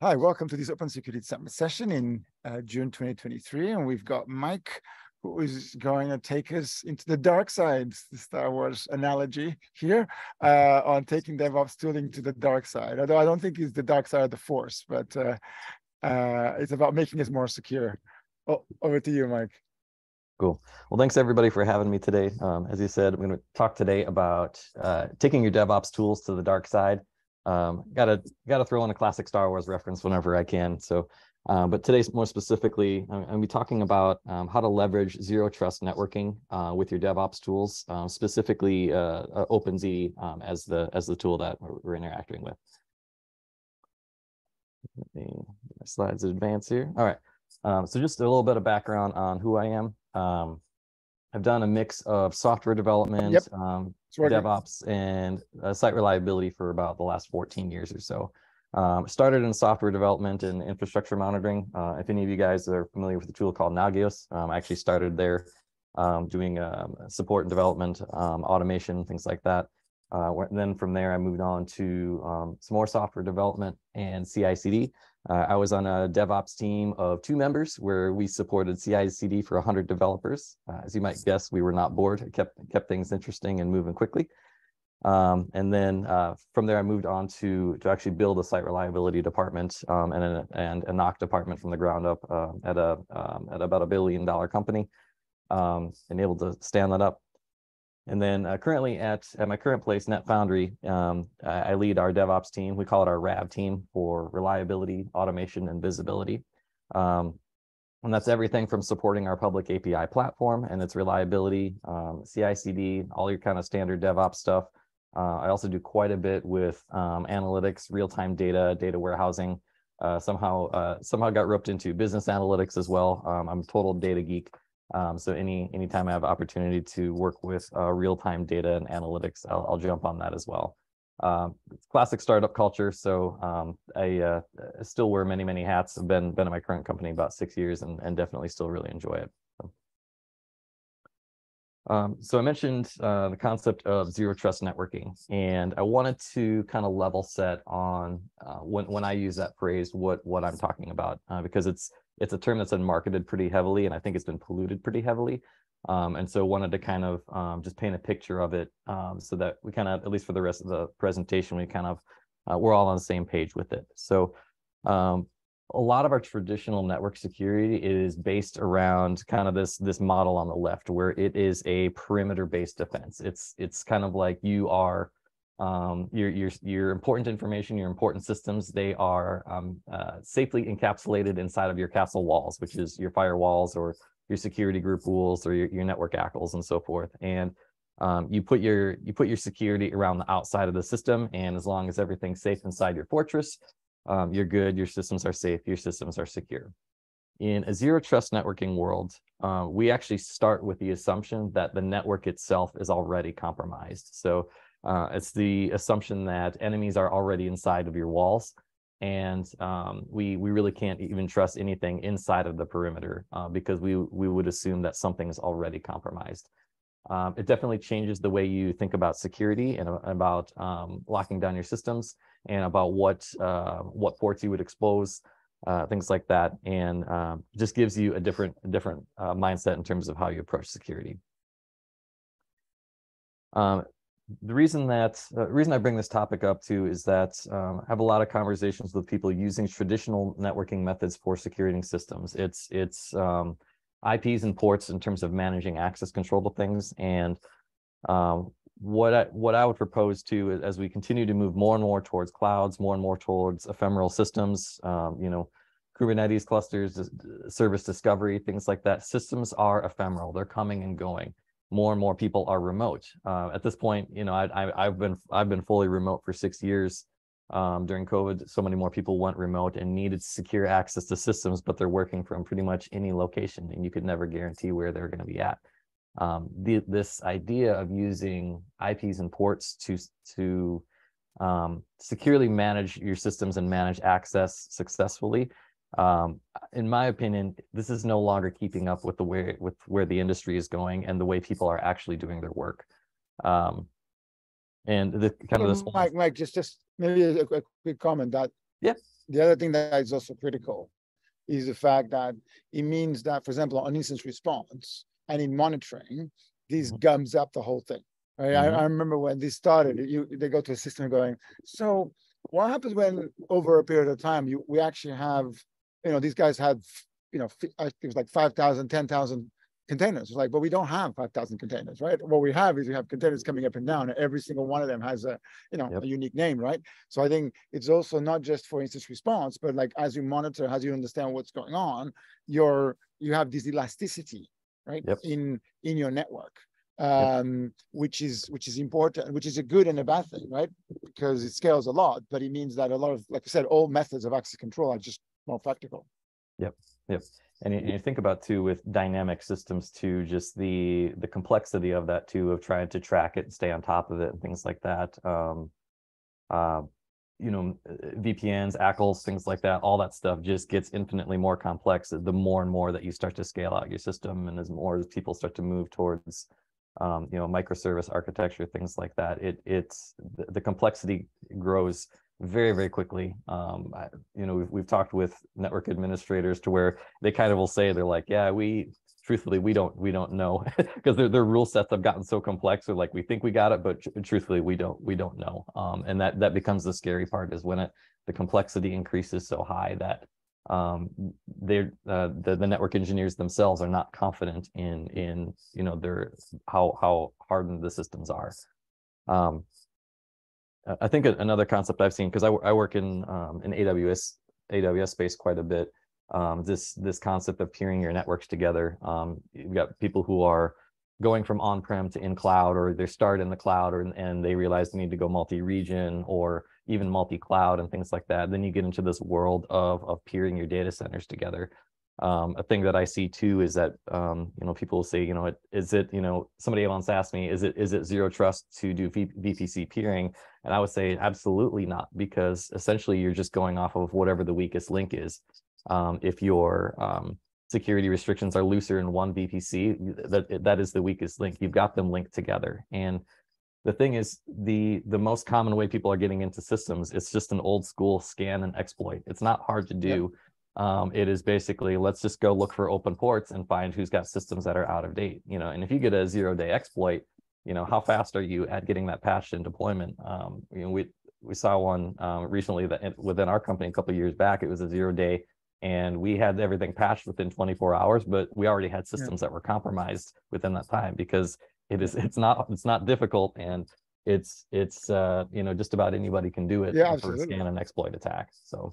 Hi, welcome to this Open Security Summit session in uh, June 2023. And we've got Mike, who is going to take us into the dark side, the Star Wars analogy here, uh, on taking DevOps tooling to the dark side. Although I don't think it's the dark side of the force, but uh, uh it's about making us more secure. Oh, over to you, Mike. Cool. Well, thanks everybody for having me today. Um, as you said, I'm going to talk today about uh, taking your DevOps tools to the dark side um, gotta gotta throw in a classic Star Wars reference whenever I can. So, uh, but today's more specifically, I'm going to be talking about um, how to leverage zero trust networking uh, with your DevOps tools, uh, specifically uh, OpenZiti um, as the as the tool that we're, interacting with. Let me my slides advance here. All right. Um, so just a little bit of background on who I am. I've done a mix of software development, yep. um, DevOps, and uh, site reliability for about the last 14 years or so. Um, started in software development and infrastructure monitoring. Uh, if any of you guys are familiar with a tool called Nagios, um, I actually started there um, doing um, support and development, um, automation, things like that. Uh, then from there, I moved on to um, some more software development and CI/CD. Uh, I was on a DevOps team of two members where we supported CI/CD for 100 developers. Uh, as you might guess, we were not bored. It kept kept things interesting and moving quickly. Um, and then uh, from there, I moved on to to actually build a site reliability department um, and a, and a NOC department from the ground up uh, at a um, at about a billion dollar company, um, and able to stand that up. And then uh, currently at, at my current place, NetFoundry, um, I lead our DevOps team. We call it our RAV team for reliability, automation, and visibility. Um, and that's everything from supporting our public API platform and its reliability, um, CI/CD, all your kind of standard DevOps stuff. Uh, I also do quite a bit with um, analytics, real-time data, data warehousing. Uh, somehow, uh, somehow got roped into business analytics as well. Um, I'm a total data geek. Um, so any anytime I have opportunity to work with uh, real-time data and analytics, I'll, I'll, jump on that as well. Um, classic startup culture. So um, I uh, still wear many, many hats. I've been, been at my current company about six years and, and definitely still really enjoy it. So, um, so I mentioned uh, the concept of zero trust networking, and I wanted to kind of level set on uh, when, when I use that phrase, what, what I'm talking about, uh, because it's it's a term that's been marketed pretty heavily, and I think it's been polluted pretty heavily. Um, and so wanted to kind of um, just paint a picture of it um, so that we kind of, at least for the rest of the presentation, we kind of, uh, we're all on the same page with it. So um, a lot of our traditional network security is based around kind of this this model on the left where it is a perimeter based defense it's it's kind of like you are um, your, your, your important information, your important systems, they are um, uh, safely encapsulated inside of your castle walls, which is your firewalls or your security group rules or your, your network ACLs and so forth. And um, you put your you put your security around the outside of the system, and as long as everything's safe inside your fortress, um, you're good. Your systems are safe. Your systems are secure. In a zero trust networking world, uh, we actually start with the assumption that the network itself is already compromised. So uh, it's the assumption that enemies are already inside of your walls, and um, we we really can't even trust anything inside of the perimeter uh, because we we would assume that something is already compromised. Um, it definitely changes the way you think about security and about um, locking down your systems and about what uh, what ports you would expose, uh, things like that, and um, just gives you a different different uh, mindset in terms of how you approach security. Um, the reason that uh, reason I bring this topic up too is that um, I have a lot of conversations with people using traditional networking methods for securing systems. It's it's um, IPs and ports in terms of managing access control to things. And um, what I what I would propose to as we continue to move more and more towards clouds, more and more towards ephemeral systems, um, you know, Kubernetes clusters, service discovery, things like that. Systems are ephemeral; they're coming and going more and more people are remote. Uh, at this point, you know, I, have been I've been fully remote for six years. Um, during COVID, so many more people went remote and needed secure access to systems, but they're working from pretty much any location, and you could never guarantee where they're going to be at. Um, the, this idea of using IPs and ports to to um, securely manage your systems and manage access successfully um, in my opinion, this is no longer keeping up with the way with where the industry is going and the way people are actually doing their work. Um, and the kind of this Mike, Mike, just just maybe a, a quick comment that yeah the other thing that is also critical is the fact that it means that, for example, on instance response and in monitoring, this mm-hmm. gums up the whole thing. Right? Mm-hmm. I, I, remember when this started, you they go to a system going, so what happens when over a period of time you we actually have, you know, these guys had, you know, it was like 5,000, 10,000 containers. It's like, but we don't have 5,000 containers, right? What we have is we have containers coming up and down, and every single one of them has a, you know, yep. a unique name, right? So I think it's also not just for instance response, but like as you monitor, as you understand what's going on, you're you have this elasticity, right, yep. in in your network, um, yep. which is which is important, which is a good and a bad thing, right? Because it scales a lot, but it means that a lot of, like I said, all methods of access control are just more practical. Yep. Yep. And you, and you, think about too with dynamic systems too, just the the complexity of that too, of trying to track it and stay on top of it and things like that. Um, uh, you know, VPNs, ACLs, things like that, all that stuff just gets infinitely more complex the more and more that you start to scale out your system, and as more as people start to move towards, um, you know, microservice architecture, things like that. It it's the, the complexity grows very very quickly. Um I, you know we've, we've talked with network administrators to where they kind of will say they're like yeah we truthfully we don't we don't know. Because their, their rule sets have gotten so complex they're like we think we got it but tr- truthfully we don't we don't know. Um and that that becomes the scary part is when it the complexity increases so high that um they're uh, the, the network engineers themselves are not confident in in you know their how how hardened the systems are. Um I think another concept I've seen because I, I work in um, in AWS AWS space quite a bit. Um, this this concept of peering your networks together. Um, you've got people who are going from on-prem to in cloud, or they start in the cloud, or and they realize they need to go multi-region or even multi-cloud and things like that. Then you get into this world of of peering your data centers together. Um, a thing that I see too is that um, you know people will say, you know, is it you know somebody once asked me, is it is it zero trust to do v- VPC peering? And I would say absolutely not, because essentially you're just going off of whatever the weakest link is. Um, if your um, security restrictions are looser in one VPC, that that is the weakest link. You've got them linked together, and the thing is the the most common way people are getting into systems it's just an old school scan and exploit it's not hard to do yep um, it is basically let's just go look for open ports and find who's got systems that are out of date you know and if you get a zero day exploit you know how fast are you at getting that patched in deployment? Um, you know we we saw one um, recently that within our company a couple years back it was a zero day and we had everything patched within 24 hours but we already had systems yeah. that were compromised within that time because it is it's not it's not difficult and it's it's uh you know just about anybody can do it yeah, for a scan and exploit attack so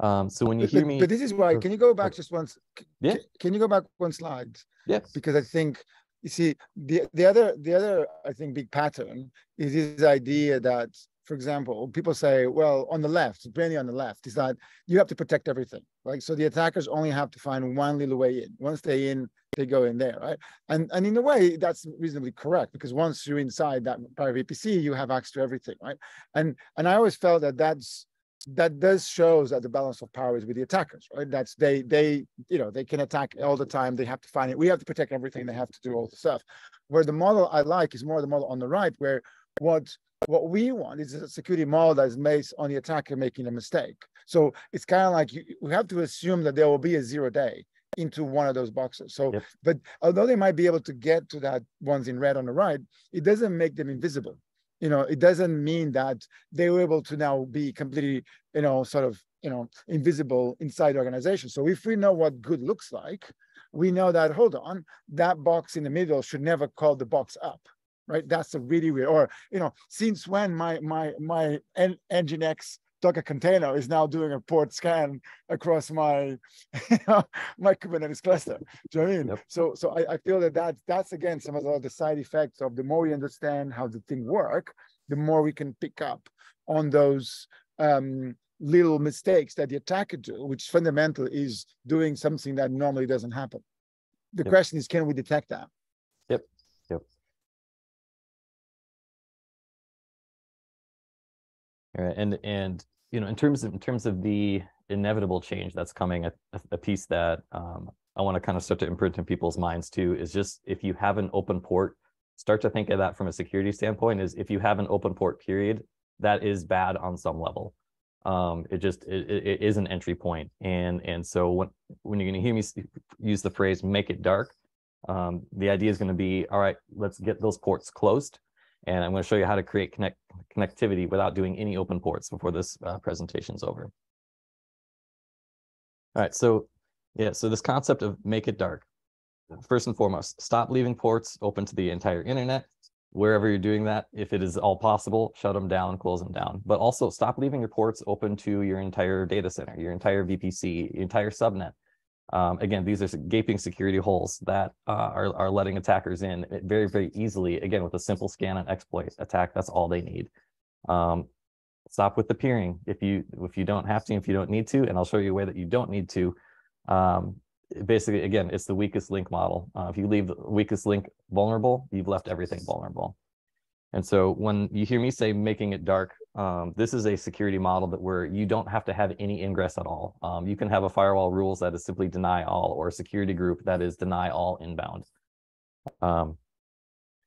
um, so when you hear me, but this is why. Can you go back just once? Yeah. Can you go back one slide? Yes. Because I think you see the the other the other I think big pattern is this idea that, for example, people say, well, on the left, mainly on the left, is that you have to protect everything, right? So the attackers only have to find one little way in. Once they in, they go in there, right? And and in a way, that's reasonably correct because once you're inside that private VPC, you have access to everything, right? And and I always felt that that's that does shows that the balance of power is with the attackers, right? That's they they you know they can attack all the time. They have to find it. We have to protect everything. They have to do all the stuff. Where the model I like is more the model on the right, where what what we want is a security model that is based on the attacker making a mistake. So it's kind of like you, we have to assume that there will be a zero day into one of those boxes. So, yep. but although they might be able to get to that ones in red on the right, it doesn't make them invisible you know it doesn't mean that they were able to now be completely you know sort of you know invisible inside the organization. So if we know what good looks like we know that hold on that box in the middle should never call the box up right? That's a really weird or you know since when my my my nginx Docker container is now doing a port scan across my my Kubernetes cluster. Do you know I mean? Yep. So so I, I feel that that's that's again some of the, the side effects of the more we understand how the thing work, the more we can pick up on those um, little mistakes that the attacker do, which fundamentally is doing something that normally doesn't happen. The yep. question is, can we detect that? Right. And and you know, in terms of in terms of the inevitable change that's coming, a, a piece that um, I want to kind of start to imprint in people's minds too is just if you have an open port, start to think of that from a security standpoint. Is if you have an open port period, that is bad on some level. um, it just it, it is an entry point and and so when when you're going to hear me use the phrase make it dark um, the idea is going to be all right let's get those ports closed and i'm going to show you how to create connect connectivity without doing any open ports before this uh, presentation is over all right so yeah so this concept of make it dark first and foremost stop leaving ports open to the entire internet wherever you're doing that, if it is all possible, shut them down, close them down. But also stop leaving your ports open to your entire data center, your entire VPC, your entire subnet. Um, again, these are gaping security holes that uh, are, are letting attackers in very, very easily. Again, with a simple scan and exploit attack, that's all they need. Um, stop with the peering if you if you don't have to, if you don't need to, and I'll show you a way that you don't need to. Um, basically, again, it's the weakest link model. Uh, if you leave the weakest link vulnerable, you've left everything vulnerable. And so when you hear me say making it dark, um, this is a security model that where you don't have to have any ingress at all. Um, you can have a firewall rules that is simply deny all or a security group that is deny all inbound. Um,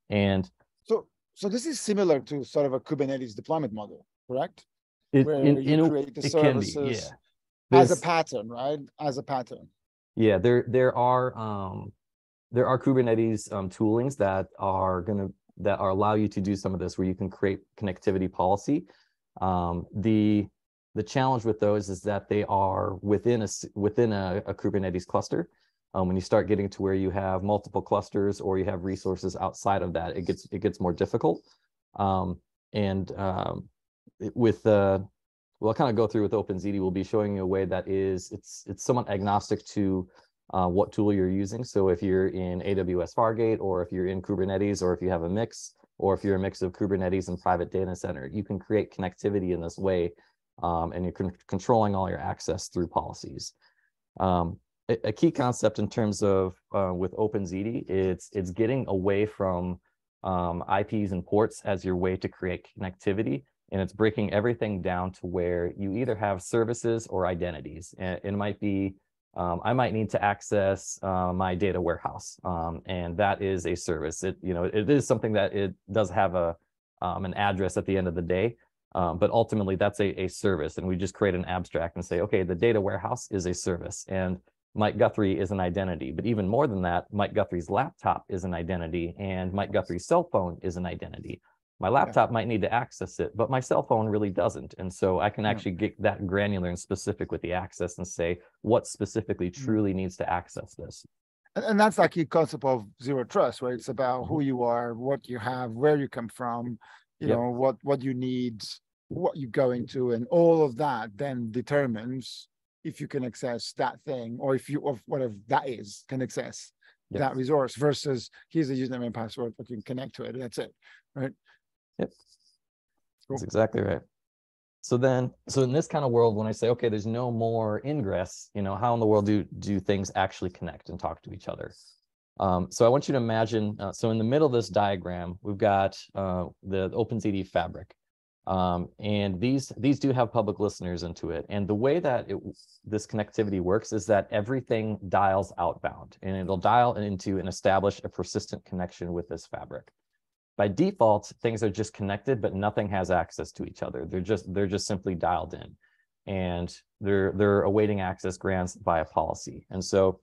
and so, so this is similar to sort of a Kubernetes deployment model, correct? It, Where in, you in create the services be, yeah. as a pattern, right? As a pattern. Yeah, there there are um, there are Kubernetes um, toolings that are gonna that are allow you to do some of this where you can create connectivity policy. Um, the the challenge with those is that they are within a within a, a Kubernetes cluster. Um, when you start getting to where you have multiple clusters or you have resources outside of that, it gets it gets more difficult. Um, and um, with uh, we'll kind of go through with OpenZiti. We'll be showing you a way that is it's it's somewhat agnostic to uh, what tool you're using. So if you're in AWS Fargate, or if you're in Kubernetes, or if you have a mix, or if you're a mix of Kubernetes and private data center, you can create connectivity in this way, um, and you're con controlling all your access through policies. Um, a, a, key concept in terms of uh, with OpenZiti, it's it's getting away from um, IPs and ports as your way to create connectivity and it's breaking everything down to where you either have services or identities. And it might be, um, I might need to access uh, my data warehouse, um, and that is a service. It, you know, it is something that it does have a um, an address at the end of the day, um, but ultimately that's a, a service, and we just create an abstract and say, okay, the data warehouse is a service, and Mike Guthrie is an identity. But even more than that, Mike Guthrie's laptop is an identity, and Mike Guthrie's cell phone is an identity. My laptop yeah. might need to access it, but my cell phone really doesn't. And so I can actually get that granular and specific with the access and say what specifically mm. truly needs to access this. And that's like the concept of zero trust, right? It's about who mm-hmm. you are, what you have, where you come from, you yep. know, what what you need, what you're going to, and all of that then determines if you can access that thing or if you or whatever that is can access yep. that resource versus here's a username and password, but you can connect to it. That's it. Right. Yep. Cool. That's exactly right. So then, so in this kind of world, when I say, okay, there's no more ingress, you know, how in the world do do things actually connect and talk to each other? Um, so I want you to imagine, uh, so in the middle of this diagram, we've got uh, the OpenZiti fabric. Um, and these these do have public listeners into it. And the way that it, this connectivity works is that everything dials outbound and it'll dial into and establish a persistent connection with this fabric by default, things are just connected, but nothing has access to each other. They're just they're just simply dialed in, and they're they're awaiting access grants via policy. And so,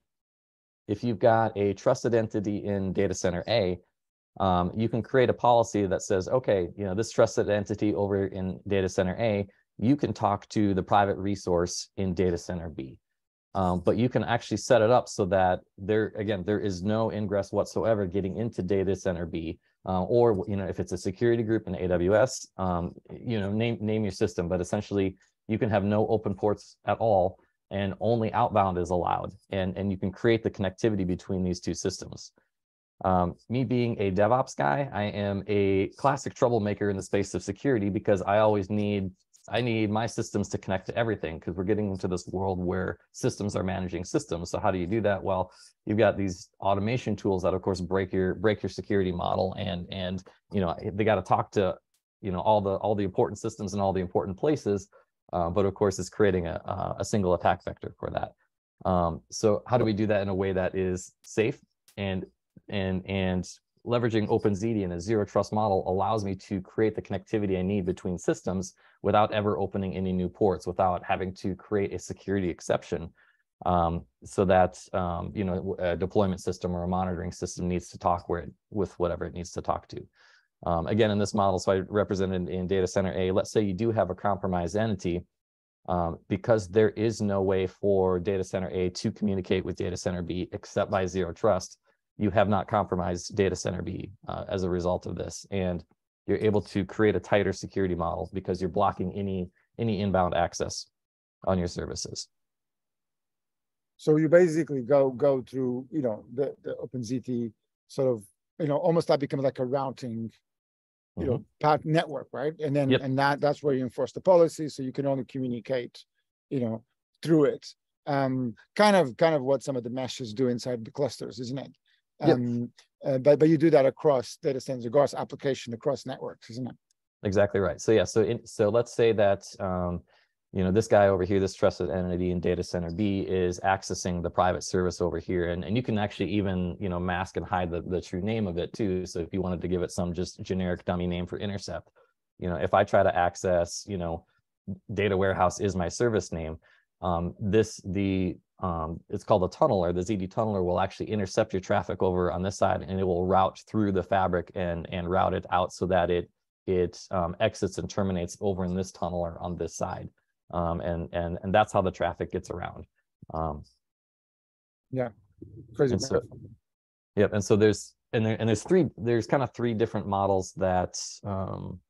if you've got a trusted entity in data center A, um, you can create a policy that says, okay, you know, this trusted entity over in data center A, you can talk to the private resource in data center B. Um, but you can actually set it up so that there, again, there is no ingress whatsoever getting into data center B uh, or you know if it's a security group in AWS, um, you know name name your system, but essentially you can have no open ports at all, and only outbound is allowed, and and you can create the connectivity between these two systems. Um, me being a DevOps guy, I am a classic troublemaker in the space of security because I always need I need my systems to connect to everything because we're getting into this world where systems are managing systems. So how do you do that? Well, you've got these automation tools that of course break your break your security model and and you know they got to talk to you know all the all the important systems and all the important places. Uh, but of course, it's creating a, a single attack vector for that. Um, so how do we do that in a way that is safe and and and leveraging OpenZiti in a zero trust model allows me to create the connectivity I need between systems without ever opening any new ports, without having to create a security exception. Um, so that um, you know a deployment system or a monitoring system needs to talk where it, with whatever it needs to talk to. Um, again, in this model, so I represented in data center A, let's say you do have a compromised entity, um, because there is no way for data center A to communicate with data center B except by zero trust, you have not compromised data center B uh, as a result of this. And you're able to create a tighter security model because you're blocking any any inbound access on your services. So you basically go go through, you know, the, the OpenZiti sort of, you know, almost that becomes like a routing, you mm-hmm. know, path network, right? And then yep. and that that's where you enforce the policy, so you can only communicate, you know, through it. Um, kind of kind of what some of the meshes do inside the clusters, isn't it? Um, yep. uh, but but you do that across data centers, across application, across networks, isn't it? Exactly right. So yeah, so in, so let's say that um, you know this guy over here, this trusted entity in data center B is accessing the private service over here, and and you can actually even you know mask and hide the the true name of it too. So if you wanted to give it some just generic dummy name for intercept, you know if I try to access you know data warehouse is my service name, um, this the um, it's called a tunneler. The Ziti tunneler will actually intercept your traffic over on this side, and it will route through the fabric and and route it out so that it it um, exits and terminates over in this tunneler on this side, um, and and and that's how the traffic gets around. Um, yeah, crazy. And so, yep, and so there's and there and there's three there's kind of three different models that um,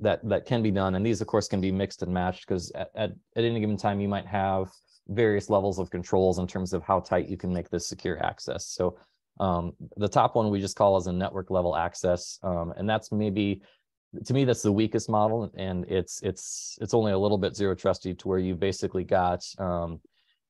that that can be done, and these of course can be mixed and matched because at, at at any given time you might have various levels of controls in terms of how tight you can make this secure access. So um, the top one we just call as a network level access, um, and that's maybe to me that's the weakest model, and it's it's it's only a little bit zero trusty to where you basically got um,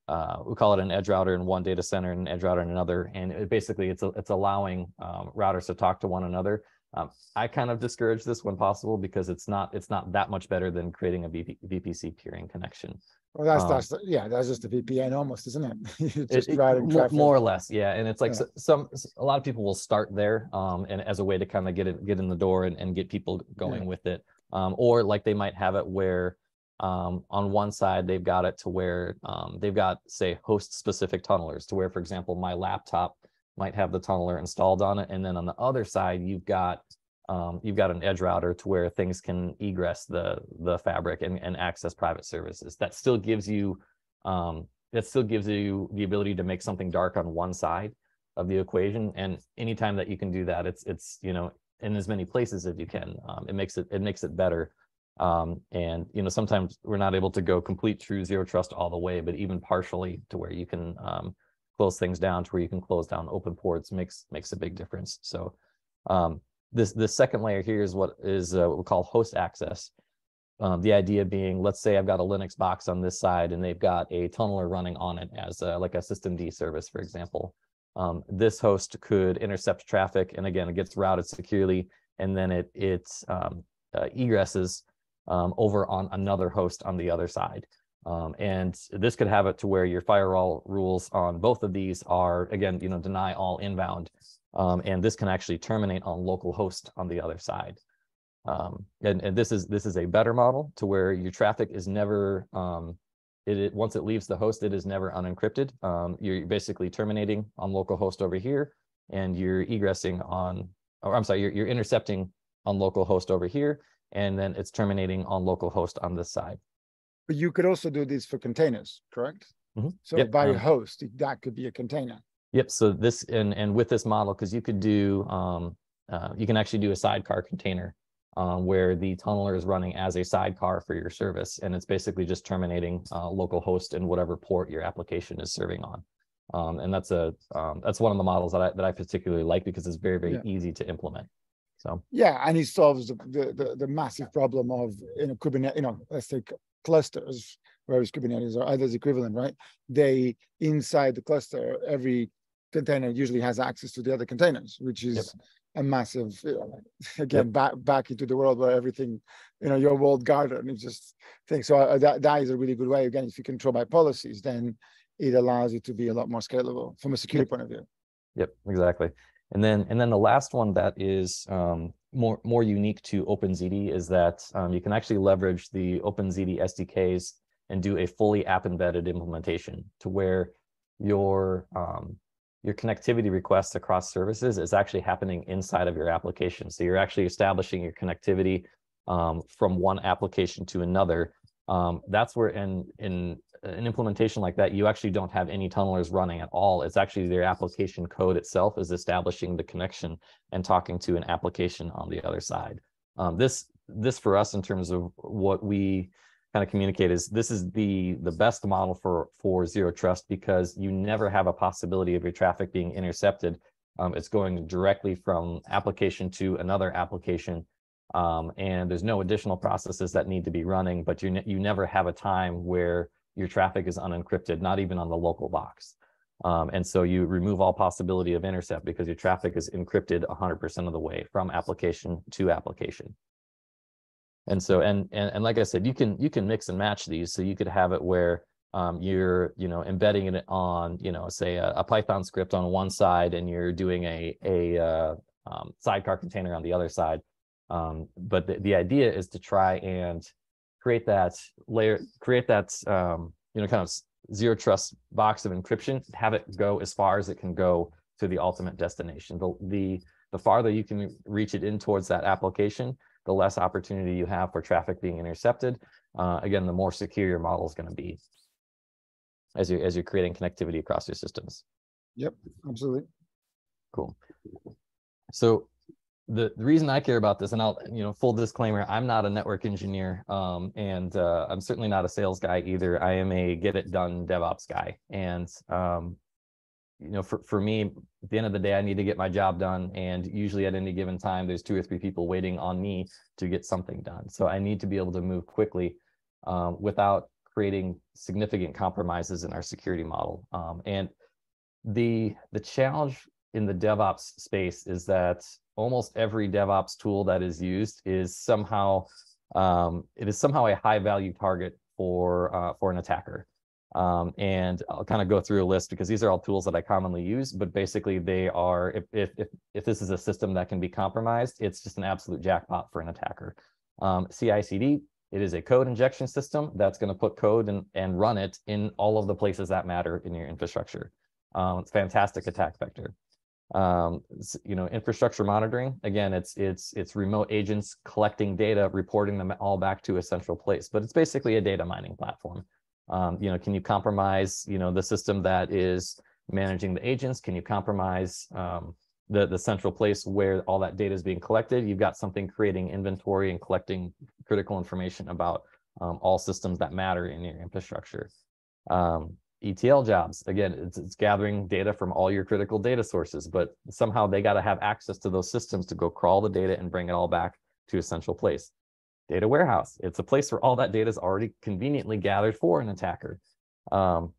uh, we call it an edge router in one data center and an edge router in another, and it basically it's it's allowing um, routers to talk to one another. Um, I kind of discourage this when possible because it's not it's not that much better than creating a VP, VPC peering connection. Well, that's um, that's yeah, that's just a VPN almost, isn't it? just it, routing more, or less, yeah. And it's like yeah. some a lot of people will start there, um, and as a way to kind of get it get in the door and, and get people going yeah. with it, um, or like they might have it where um, on one side they've got it to where um, they've got say host specific tunnelers to where, for example, my laptop might have the tunneler installed on it. And then on the other side, you've got um, you've got an edge router to where things can egress the the fabric and, and access private services. That still gives you um, that still gives you the ability to make something dark on one side of the equation. And anytime that you can do that, it's it's you know in as many places as you can. Um, it makes it it makes it better. Um, and you know sometimes we're not able to go complete true zero trust all the way, but even partially to where you can um, close things down to where you can close down open ports makes makes a big difference. So um, this the second layer here is what is uh, what we call host access. Um, the idea being, let's say I've got a Linux box on this side and they've got a tunneler running on it as a, like a systemd service, for example. Um, this host could intercept traffic, and again, it gets routed securely, and then it it um, uh, egresses um, over on another host on the other side. Um, and this could have it to where your firewall rules on both of these are, again, you know, deny all inbound. Um, and this can actually terminate on local host on the other side. Um, and, and this is this is a better model to where your traffic is never um, it, it, once it leaves the host, it is never unencrypted. Um, you're basically terminating on local host over here, and you're egressing on, or I'm sorry, you're, you're intercepting on local host over here, and then it's terminating on local host on this side. But you could also do this for containers, correct? Mm-hmm. So yep. by um, host, that could be a container. Yep. So this and and with this model, because you could do um, uh, you can actually do a sidecar container um, where the tunneler is running as a sidecar for your service, and it's basically just terminating uh, local host and whatever port your application is serving on. Um, and that's a um, that's one of the models that I that I particularly like because it's very very yeah. easy to implement. So yeah, and it solves the, the the, the massive problem of you know Kubernetes. You know, let's take clusters, whereas Kubernetes or others equivalent, right? They inside the cluster, every container usually has access to the other containers, which is yep. a massive you know, again yep. back back into the world where everything, you know, your walled garden is just things. So uh, that that is a really good way. Again, if you control by policies, then it allows you to be a lot more scalable from a security yep. point of view. Yep, exactly. And then, and then the last one that is um, more more unique to OpenZiti is that um, you can actually leverage the OpenZiti SDKs and do a fully app embedded implementation to where your um, your connectivity requests across services is actually happening inside of your application. So you're actually establishing your connectivity um, from one application to another. Um, that's where in in an implementation like that, you actually don't have any tunnelers running at all. It's actually their application code itself is establishing the connection and talking to an application on the other side. Um, this this for us in terms of what we kind of communicate is this is the the best model for for zero trust because you never have a possibility of your traffic being intercepted. Um, it's going directly from application to another application um, and there's no additional processes that need to be running, but you, ne you never have a time where your traffic is unencrypted, not even on the local box. Um, and so you remove all possibility of intercept because your traffic is encrypted 100% of the way from application to application. And so, and, and, and like I said, you can, you can mix and match these. So you could have it where um, you're, you know, embedding it on, you know, say a, a, Python script on one side and you're doing a, a uh, um, sidecar container on the other side. Um, but the, the idea is to try and create that layer, create that, um, you know, kind of zero trust box of encryption, have it go as far as it can go to the ultimate destination. The, the, the farther you can reach it in towards that application, the less opportunity you have for traffic being intercepted. Uh, again, the more secure your model is going to be as you as you're creating connectivity across your systems. Yep, absolutely. Cool. So the, the reason I care about this, and I'll, you know, full disclaimer, I'm not a network engineer, um, and uh, I'm certainly not a sales guy either. I am a get it done DevOps guy, and um, you know, for for me, at the end of the day, I need to get my job done, and usually at any given time, there's two or three people waiting on me to get something done. So I need to be able to move quickly um, without creating significant compromises in our security model. Um, and the the challenge in the DevOps space is that almost every DevOps tool that is used is somehow um, it is somehow a high value target for uh, for an attacker. Um, and I'll kind of go through a list because these are all tools that I commonly use, but basically they are, if, if, if, if this is a system that can be compromised, it's just an absolute jackpot for an attacker. Um, CI/CD, it is a code injection system that's going to put code and, and run it in all of the places that matter in your infrastructure. Um, fantastic attack vector um, you know, infrastructure monitoring. Again, it's it's it's remote agents collecting data, reporting them all back to a central place. But it's basically a data mining platform. Um, you know, can you compromise you know the system that is managing the agents? Can you compromise um, the the central place where all that data is being collected? You've got something creating inventory and collecting critical information about um, all systems that matter in your infrastructure. Um, ETL jobs. Again, it's, it's gathering data from all your critical data sources, but somehow they got to have access to those systems to go crawl the data and bring it all back to a central place. Data warehouse. It's a place where all that data is already conveniently gathered for an attacker. Um,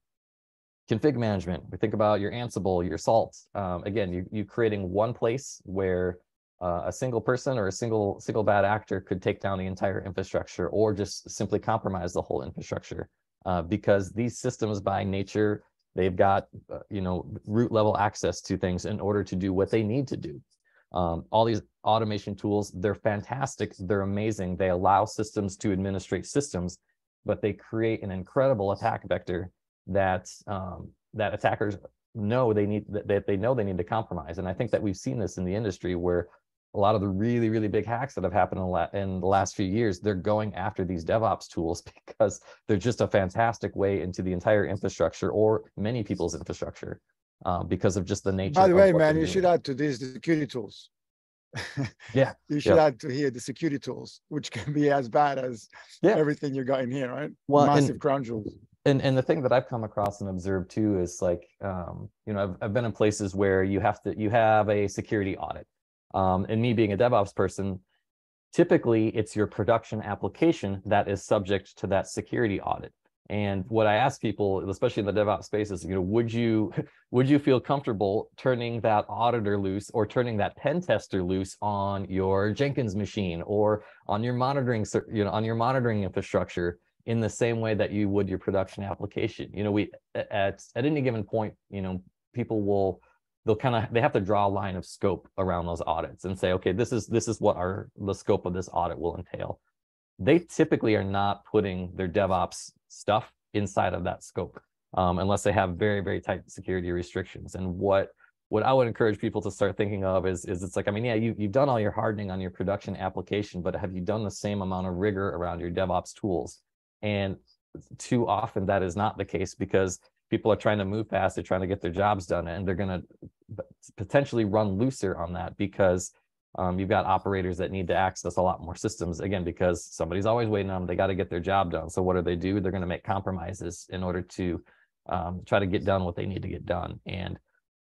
config management. We think about your Ansible, your Salt. Um, again, you you creating one place where uh, a single person or a single single bad actor could take down the entire infrastructure or just simply compromise the whole infrastructure uh, because these systems by nature, they've got, uh, you know, root level access to things in order to do what they need to do. Um, all these automation tools, they're fantastic. They're amazing. They allow systems to administrate systems, but they create an incredible attack vector that um, that attackers know they need that they know they need to compromise. And I think that we've seen this in the industry where a lot of the really really big hacks that have happened in, la- in the last few years they're going after these devops tools because they're just a fantastic way into the entire infrastructure or many people's infrastructure uh, because of just the nature by the way man you should add to these the security tools yeah you should yeah. add to here the security tools which can be as bad as yeah. everything you got in here right well, massive and, crown jewels and and the thing that I've come across and observed too is like um, you know I've, I've been in places where you have to you have a security audit um, and me being a DevOps person, typically it's your production application that is subject to that security audit. And what I ask people, especially in the DevOps space, is, you know, would you would you feel comfortable turning that auditor loose or turning that pen tester loose on your Jenkins machine or on your monitoring, you know, on your monitoring infrastructure in the same way that you would your production application? You know, we at at any given point, you know, people will they'll kind of they have to draw a line of scope around those audits and say okay this is this is what our the scope of this audit will entail they typically are not putting their devops stuff inside of that scope um, unless they have very very tight security restrictions. And what what i would encourage people to start thinking of is is it's like i mean yeah you, you've done all your hardening on your production application but have you done the same amount of rigor around your devops tools? And too often that is not the case because people are trying to move fast they're trying to get their jobs done and they're going to potentially run looser on that because um, you've got operators that need to access a lot more systems again because somebody's always waiting on them they got to get their job done. So what do they do? They're going to make compromises in order to um, try to get done what they need to get done. And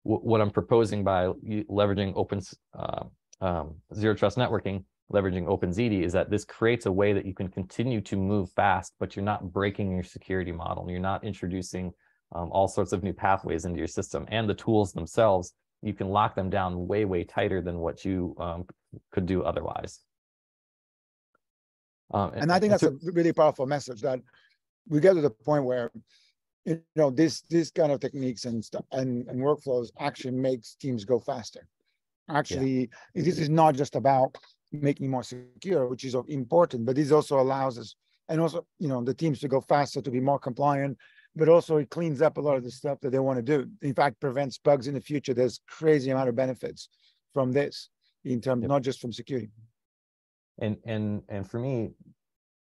what i'm proposing by leveraging open uh, um, zero trust networking leveraging OpenZiti is that this creates a way that you can continue to move fast, but you're not breaking your security model. You're not introducing um, all sorts of new pathways into your system and the tools themselves, you can lock them down way, way tighter than what you um, could do otherwise. Um, and, and, I think that's a really powerful message that we get to the point where you know this this kind of techniques and stuff and, and workflows actually makes teams go faster. Actually, yeah. this is not just about making more secure, which is important, but this also allows us and also you know the teams to go faster to be more compliant but also it cleans up a lot of the stuff that they want to do. In fact, prevents bugs in the future. There's crazy amount of benefits from this in terms yep. not just from security. And and and for me,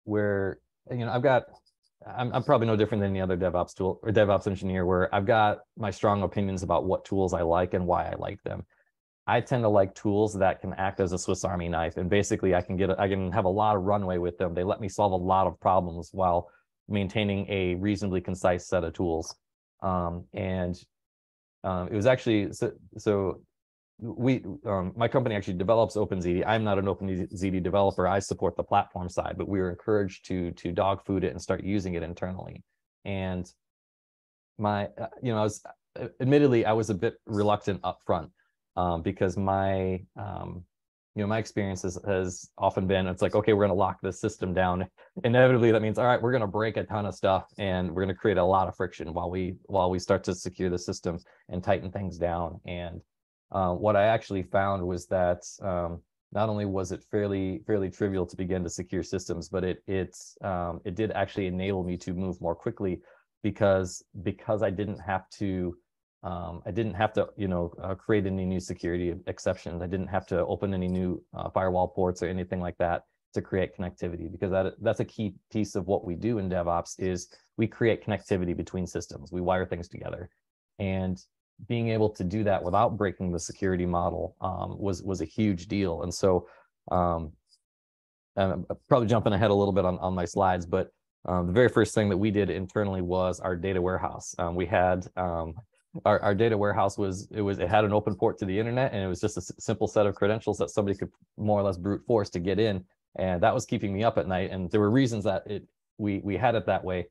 where you know I've got I'm, I'm probably no different than any other DevOps tool or DevOps engineer where I've got my strong opinions about what tools I like and why I like them. I tend to like tools that can act as a Swiss Army knife, and basically I can get I can have a lot of runway with them. They let me solve a lot of problems while maintaining a reasonably concise set of tools. Um, and um, it was actually so, so we um, my company actually develops OpenZiti. I'm not an OpenZiti developer. I support the platform side, but we were encouraged to to dog food it and start using it internally. And my uh, you know I was admittedly I was a bit reluctant upfront um, because my um, you know my experience has, has often been it's like okay we're going to lock this system down. Inevitably that means all right we're going to break a ton of stuff and we're going to create a lot of friction while we while we start to secure the system and tighten things down. And uh, what i actually found was that um, not only was it fairly fairly trivial to begin to secure systems but it it um, it did actually enable me to move more quickly because because i didn't have to um, I didn't have to, you know, uh, create any new security exceptions. I didn't have to open any new uh, firewall ports or anything like that to create connectivity because that that's a key piece of what we do in DevOps is we create connectivity between systems. We wire things together, and being able to do that without breaking the security model um, was was a huge deal. And so, um, I'm probably jumping ahead a little bit on on my slides, but um, the very first thing that we did internally was our data warehouse. Um, we had um, our, our data warehouse was it was it had an open port to the internet and it was just a simple set of credentials that somebody could more or less brute force to get in and that was keeping me up at night and there were reasons that it we we had it that way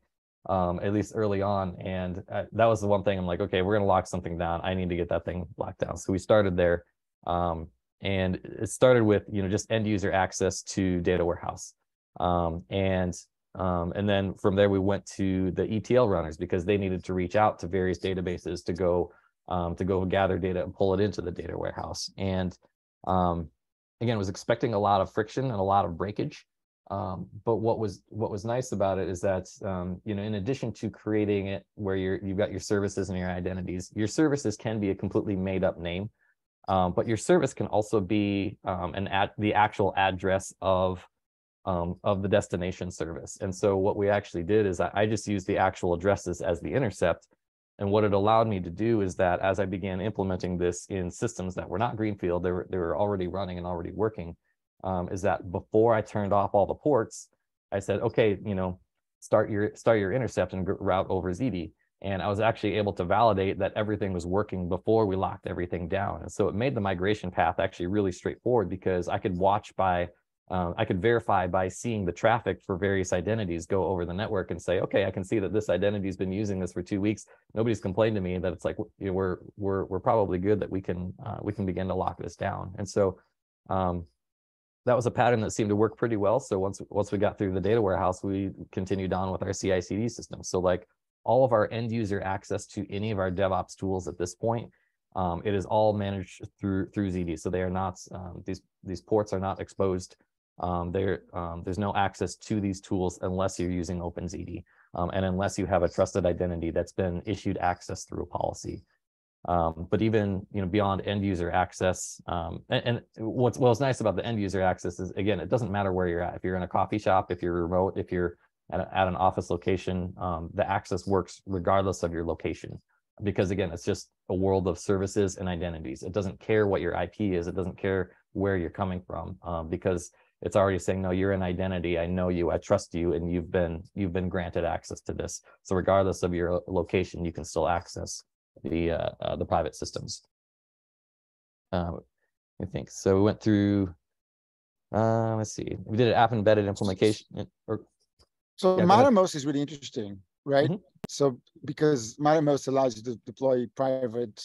um, at least early on and uh, that was the one thing i'm like okay we're going to lock something down. I need to get that thing locked down. So we started there um, and it started with you know just end user access to data warehouse um, and um, and then from there, we went to the ETL runners because they needed to reach out to various databases to go um, to go gather data and pull it into the data warehouse. And um, again, was expecting a lot of friction and a lot of breakage. Um, but what was what was nice about it is that um, you know, in addition to creating it where you're you've got your services and your identities, your services can be a completely made up name. Um, but your service can also be an ad, the actual address of um, of the destination service. And so what we actually did is I, I just used the actual addresses as the intercept. And what it allowed me to do is that as I began implementing this in systems that were not Greenfield, they were, they were already running and already working, um, is that before I turned off all the ports, I said, okay, you know, start your start your intercept and route over Ziti. And I was actually able to validate that everything was working before we locked everything down. And so it made the migration path actually really straightforward because I could watch by um, I could verify by seeing the traffic for various identities go over the network and say, okay, I can see that this identity has been using this for two weeks. Nobody's complained to me that it's like you know, we're we're we're probably good that we can uh, we can begin to lock this down. And so um, that was a pattern that seemed to work pretty well. So once once we got through the data warehouse, we continued on with our CI/CD system. So like all of our end user access to any of our DevOps tools at this point um, it is all managed through through Ziti. So they are not um, these these ports are not exposed. Um, there um, there's no access to these tools unless you're using OpenZiti um, and unless you have a trusted identity that's been issued access through a policy. Um, but even you know beyond end user access, and, and what's what's nice about the end user access is again it doesn't matter where you're at. If you're in a coffee shop, if you're remote, if you're at, a, at an office location, the access works regardless of your location because again, it's just a world of services and identities. It doesn't care what your IP is. It doesn't care where you're coming from um, because it's already saying, no, you're an identity. I know you. I trust you, and you've been you've been granted access to this. So regardless of your location, you can still access the uh, uh, the private systems. Uh, I think so. We went through. Uh, let's see. We did an app embedded implementation. Or so yeah, Mattermost is really interesting right? Mm-hmm. So because Mattermost allows you to deploy private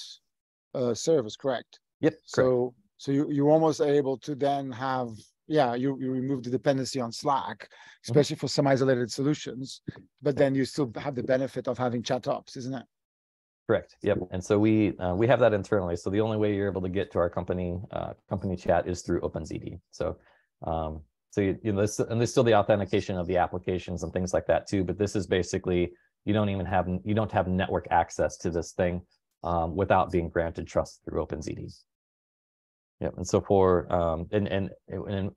uh, servers, correct? Yep. So correct. so you you almost able to then have yeah you you remove the dependency on Slack, mm-hmm. especially for some isolated solutions, but then you still have the benefit of having chat ops, isn't it? Correct. Yep. And so we uh, we have that internally. So the only way you're able to get to our company uh, company chat is through OpenZiti. So um, so you, you know, this, and there's still the authentication of the applications and things like that too. But this is basically you don't even have you don't have network access to this thing um, without being granted trust through OpenZiti. Yep. And so for um, and and and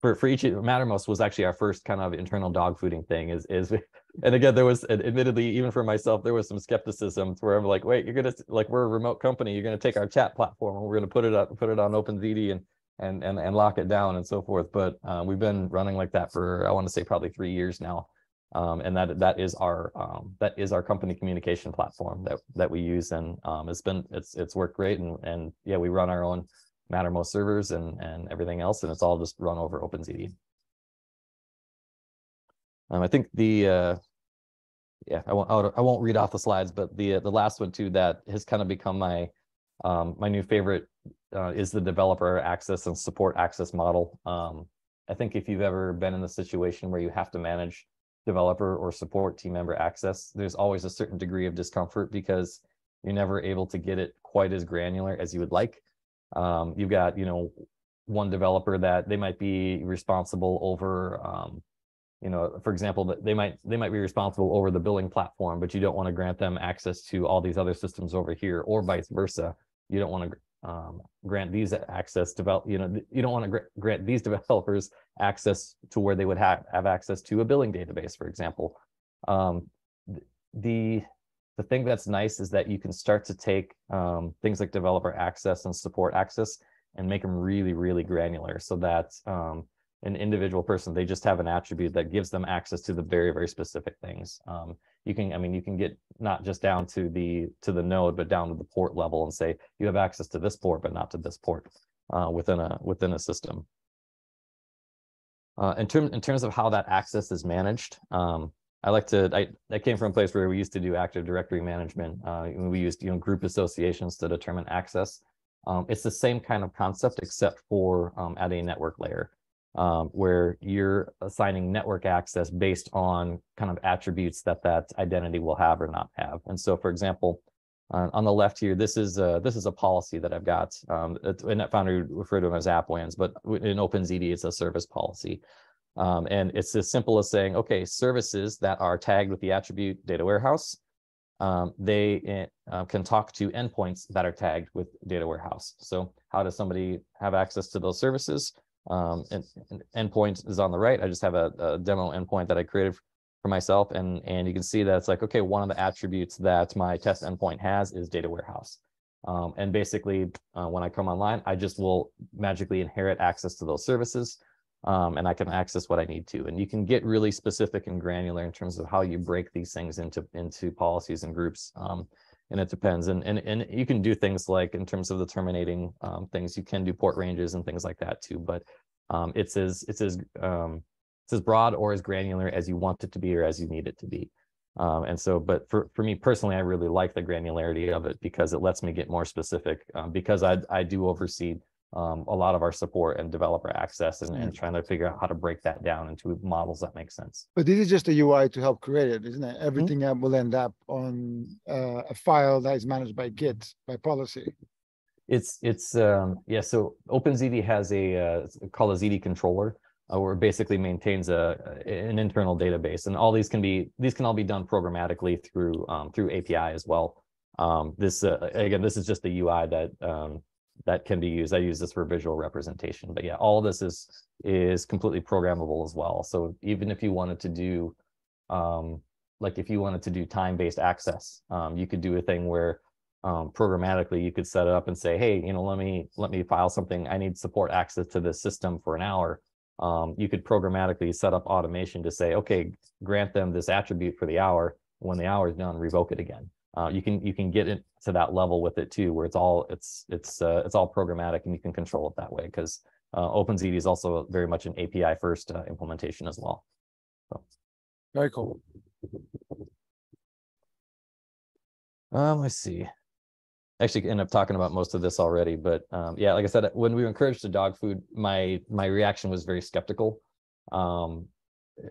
for for each Mattermost was actually our first kind of internal dog fooding thing. Is is and again there was admittedly even for myself there was some skepticism where I'm like wait you're gonna like we're a remote company you're gonna take our chat platform and we're gonna put it up put it on OpenZiti and and and and lock it down and so forth. But uh, we've been running like that for I want to say probably three years now, um, and that that is our um, that is our company communication platform that that we use, and um, it's been it's it's worked great, and and yeah, we run our own Mattermost servers and and everything else, and it's all just run over OpenZiti. Um, I think the uh, yeah I won't I won't read off the slides, but the uh, the last one too that has kind of become my um, my new favorite uh, is the developer access and support access model. Um, I think if you've ever been in the situation where you have to manage developer or support team member access, there's always a certain degree of discomfort because you're never able to get it quite as granular as you would like. Um, you've got, you know, one developer that they might be responsible over, um, you know, for example, that they might they might be responsible over the billing platform, but you don't want to grant them access to all these other systems over here, or vice versa. You don't want to um, grant these access develop you know you don't want to gr grant these developers access to where they would have have access to a billing database for example um, the the thing that's nice is that you can start to take um, things like developer access and support access and make them really really granular so that um, an individual person they just have an attribute that gives them access to the very very specific things. Um, you can i mean you can get not just down to the to the node but down to the port level and say you have access to this port but not to this port uh, within a within a system. Uh, in, term, in terms of how that access is managed um, I like to, I, I came from a place where we used to do active directory management. Uh, we used, you know, group associations to determine access. Um, it's the same kind of concept, except for um, at a network layer um, where you're assigning network access based on kind of attributes that that identity will have or not have. And so, for example, uh, on the left here, this is a, this is a policy that I've got. Um, in NetFoundry, refer to them as app wins, but in OpenZiti, it's a service policy. Um, and it's as simple as saying, okay, services that are tagged with the attribute data warehouse, um, they uh, can talk to endpoints that are tagged with data warehouse. So how does somebody have access to those services? um, and, and endpoint is on the right. I just have a, a, demo endpoint that I created for myself. And, and you can see that it's like, okay, one of the attributes that my test endpoint has is data warehouse. Um, and basically, uh, when I come online, I just will magically inherit access to those services. Um, and I can access what I need to. And you can get really specific and granular in terms of how you break these things into, into policies and groups. Um, and it depends. And, and, and you can do things like in terms of the terminating um, things, you can do port ranges and things like that too. But um, it's as it's as um, it's as broad or as granular as you want it to be or as you need it to be. Um, and so, but for, for me personally, I really like the granularity of it because it lets me get more specific because I, I do oversee um, a lot of our support and developer access and, and, mm. trying to figure out how to break that down into models that make sense. But this is just a UI to help create it, isn't it? Everything mm -hmm. will end up on uh, a file that is managed by Git by policy. It's it's um, yeah. So OpenZiti has a uh, called a Ziti controller, uh, where it basically maintains a an internal database, and all these can be these can all be done programmatically through um, through API as well. Um, this uh, again, this is just the UI that um, that can be used. I use this for visual representation, but yeah, all of this is is completely programmable as well. So even if you wanted to do um, like if you wanted to do time-based access, um, you could do a thing where um, programmatically you could set it up and say, hey, you know, let me let me file something. I need support access to this system for an hour. Um, you could programmatically set up automation to say, okay, grant them this attribute for the hour. When the hour is done, revoke it again. Uh, you can you can get it to that level with it too, where it's all it's it's uh, it's all programmatic and you can control it that way because uh, OpenZiti is also very much an API first uh, implementation as well. So. Very cool. Um, let's see. Actually, end up talking about most of this already, but um, yeah, like I said, when we were encouraged to dog food, my my reaction was very skeptical. Um,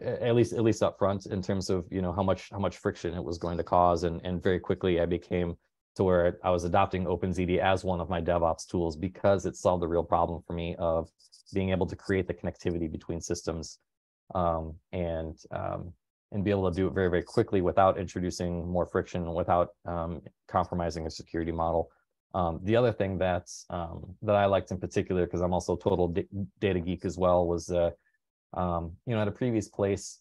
at least at least up front in terms of you know how much how much friction it was going to cause and and very quickly i became to where i was adopting OpenZiti as one of my devops tools because it solved the real problem for me of being able to create the connectivity between systems um, and um, and be able to do it very, very quickly without introducing more friction, without um, compromising a security model. Um, the other thing that's um, that I liked in particular, because I'm also total data geek as well, was uh, um, you know at a previous place,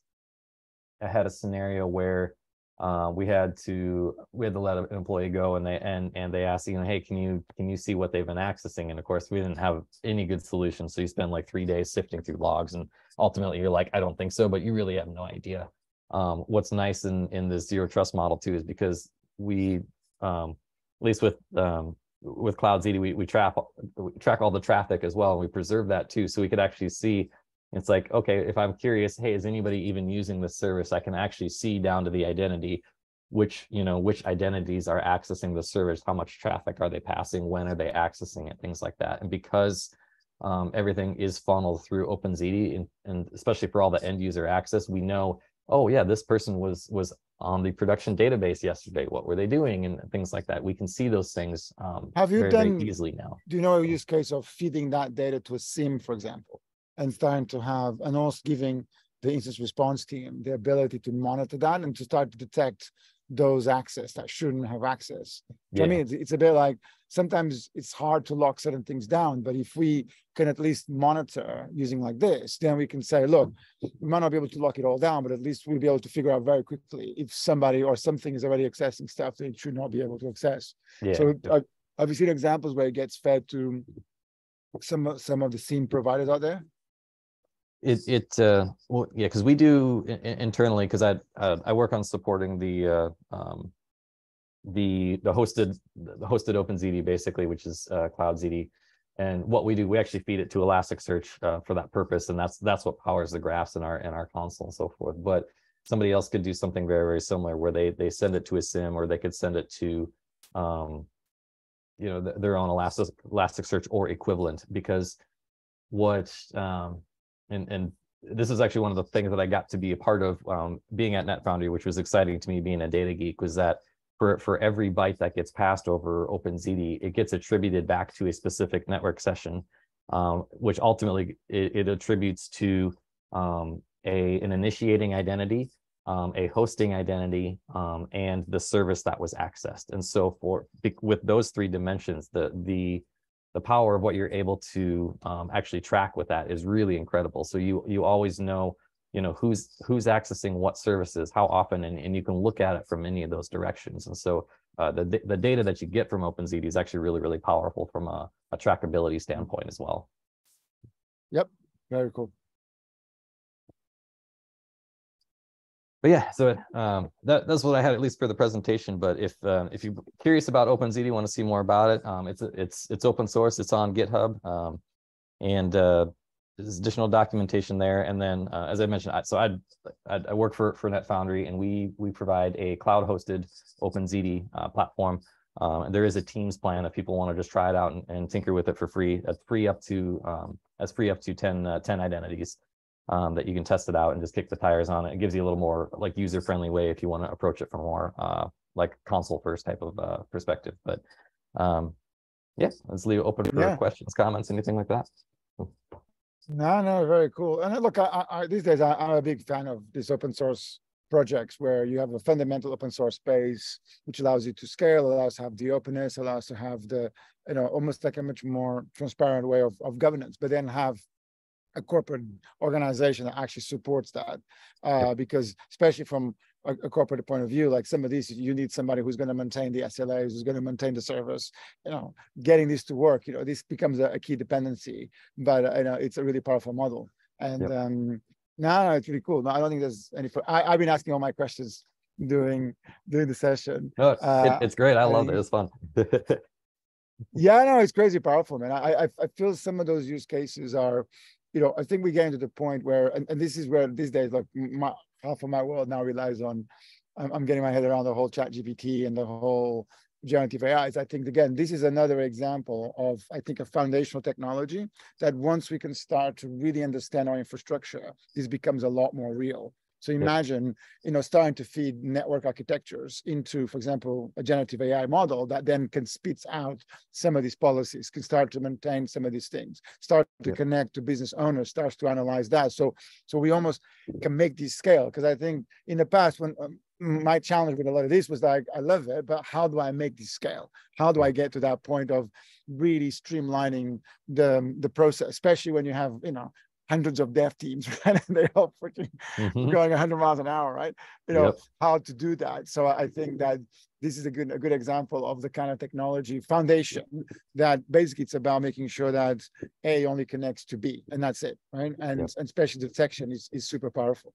I had a scenario where uh, we had to we had to let an employee go, and they and and they asked you know hey can you can you see what they've been accessing? And of course we didn't have any good solution, so you spend like three days sifting through logs, and ultimately you're like I don't think so, but you really have no idea um, what's nice in in the zero trust model too is because we um, at least with um, with CloudZiti, we, we track we track all the traffic as well and we preserve that too so we could actually see it's like okay if i'm curious hey is anybody even using this service i can actually see down to the identity which you know which identities are accessing the service how much traffic are they passing when are they accessing it things like that and because um, everything is funneled through OpenZiti and, and especially for all the end user access we know oh yeah, this person was was on the production database yesterday. What were they doing and things like that. We can see those things. Um, Have you very, done very easily now? Do you know a use case of feeding that data to a SIEM, for example, and starting to have and also giving the incident response team the ability to monitor that and to start to detect those access that shouldn't have access. Yeah. I mean, it's, it's, a bit like sometimes it's hard to lock certain things down, but if we can at least monitor using like this, then we can say, look, we might not be able to lock it all down, but at least we'll be able to figure out very quickly if somebody or something is already accessing stuff that it should not be able to access. Yeah. So uh, have you seen examples where it gets fed to some some of the SIEM providers out there? It it uh well yeah because we do internally because i uh, i work on supporting the uh um the the hosted the hosted OpenZiti basically which is uh CloudZiti and what we do we actually feed it to elasticsearch uh, for that purpose and that's that's what powers the graphs in our in our console and so forth. But somebody else could do something very very similar where they they send it to a SIEM or they could send it to um you know their own elastic elasticsearch or equivalent because what um and and this is actually one of the things that I got to be a part of um, being at NetFoundry, which was exciting to me being a data geek, was that for, for every byte that gets passed over OpenZiti, it gets attributed back to a specific network session, um, which ultimately it, it attributes to um, a, an initiating identity, um, a hosting identity, um, and the service that was accessed. And so for with those three dimensions, the, the the power of what you're able to um, actually track with that is really incredible. So you you always know you know who's who's accessing what services, how often, and, and you can look at it from any of those directions. And so uh, the the data that you get from OpenZiti is actually really really powerful from a, a trackability standpoint as well. Yep, very cool. But yeah, so um, that, that's what I had at least for the presentation. But if uh, if you're curious about OpenZiti, want to see more about it, um, it's it's it's open source. It's on GitHub, um, and uh, there's additional documentation there. And then, uh, as I mentioned, I, so I I work for for NetFoundry, and we we provide a cloud hosted OpenZiti uh, platform. Um, and there is a Teams plan if people want to just try it out and, and tinker with it for free. That's free up to um, that's free up to 10, uh, 10 identities um, that you can test it out and just kick the tires on it. It gives you a little more like user friendly way if you want to approach it from more uh, like console first type of uh, perspective. But um, Yeah, let's leave it open for yeah. questions, comments, anything like that. No, no, very cool. And look, I, I, these days I, am a big fan of these open source projects where you have a fundamental open source space, which allows you to scale, allows to have the openness, allows to have the, you know, almost like a much more transparent way of, of governance, but then have a corporate organization that actually supports that. Uh, because especially from a, a, corporate point of view, like some of these, you need somebody who's going to maintain the SLAs, who's going to maintain the service. You know, getting this to work, you know, this becomes a, a key dependency. But uh, you know, it's a really powerful model. And yep. um, no, no, it's really cool. No, I don't think there's any. I, I've been asking all my questions during during the session. No, uh, it, it's great. I love it. It's fun. yeah, no, it's crazy powerful, man. I, I I feel some of those use cases are, you know, I think we get into the point where, and, and this is where these days, like my, half of my world now relies on. I'm, I'm getting my head around the whole Chat GPT and the whole generative AIs. I think again, this is another example of I think a foundational technology that once we can start to really understand our infrastructure, this becomes a lot more real. So imagine, you know, starting to feed network architectures into, for example, a generative AI model that then can spit out some of these policies, can start to maintain some of these things, start to yeah. connect to business owners, starts to analyze that. So, so we almost can make this scale. Because I think in the past, when um, my challenge with a lot of this was like, I love it, but how do I make this scale? How do I get to that point of really streamlining the, the process, especially when you have, you know, hundreds of dev teams, right? And they all freaking mm-hmm. going 100 miles an hour, right? You know, yep. how to do that. So I think that this is a good, a good example of the kind of technology foundation that basically it's about making sure that A only connects to B and that's it, right? And, yep. and especially detection is, is super powerful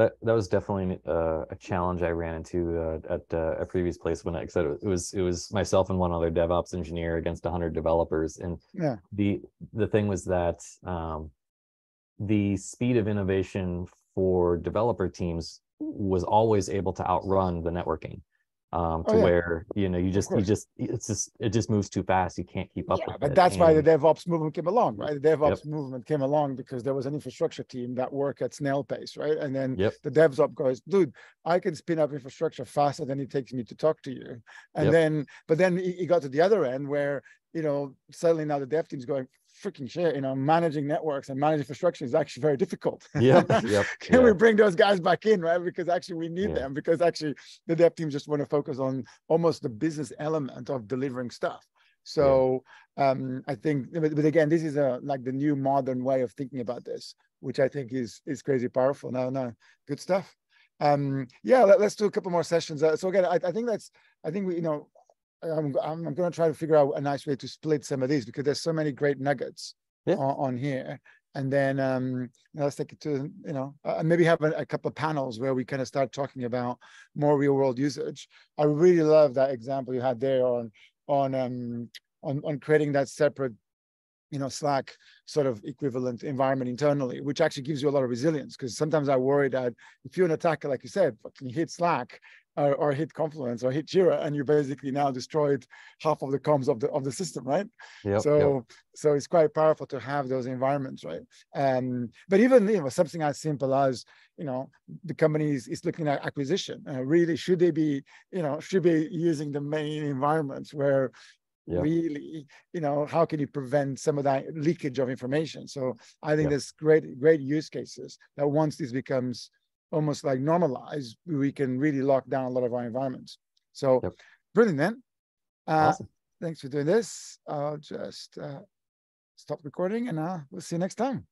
that that was definitely uh, a challenge I ran into uh, at uh, a previous place when I said it was it was myself and one other DevOps engineer against 100 developers, and yeah. the the thing was that um, the speed of innovation for developer teams was always able to outrun the networking um, to oh, yeah. where you know you just you just it's just it just moves too fast. You can't keep up. Yeah, but it. that's and, why the DevOps movement came along, right? The DevOps yep. movement came along because there was an infrastructure team that worked at snail pace, right? And then yep. the DevOps goes, dude, I can spin up infrastructure faster than it takes me to talk to you. And yep. then, but then he got to the other end where you know suddenly now the dev team's going, freaking shit, you know, managing networks and managing infrastructure is actually very difficult. Yeah. yep, Can we bring those guys back in, right? Because actually we need yeah. them because actually the dev teams just want to focus on almost the business element of delivering stuff. So yeah. um, I think, but, but, again, this is a like the new modern way of thinking about this, which I think is is crazy powerful. No, no, good stuff. Um, yeah, let, us do a couple more sessions. Uh, so again, I, I think that's, I think we, you know, I'm, I'm, I'm going to try to figure out a nice way to split some of these because there's so many great nuggets yeah. on, on, here. And then um, let's take it to, you know, uh, maybe have a, a, couple of panels where we kind of start talking about more real world usage. I really love that example you had there on, on, um, on, on creating that separate you know slack sort of equivalent environment internally which actually gives you a lot of resilience because sometimes i worry that if you're an attacker like you said you hit slack or, or, hit Confluence or hit Jira, and you basically now destroyed half of the comms of the of the system, right? Yep, so yep. so it's quite powerful to have those environments, right? Um, but even you know something as simple as you know the company is, is looking at acquisition. Uh, really, should they be you know should be using the main environments where Yep. really you know how can you prevent some of that leakage of information so i think yep. there's great great use cases that once this becomes almost like normalized, we can really lock down a lot of our environments. So yep. brilliant, man. Uh, awesome. Thanks for doing this. I'll just uh, stop recording and uh, we'll see you next time.